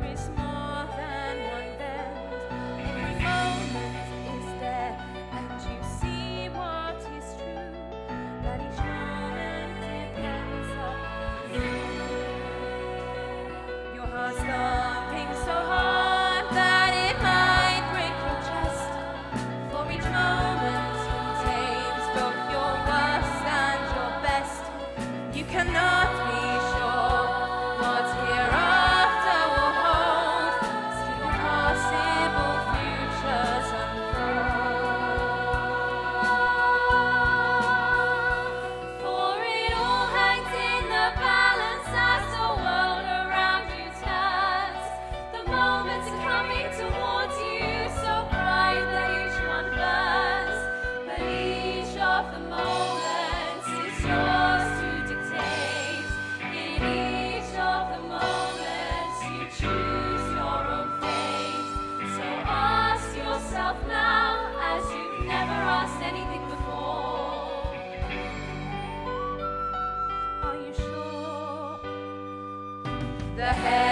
be small. the head.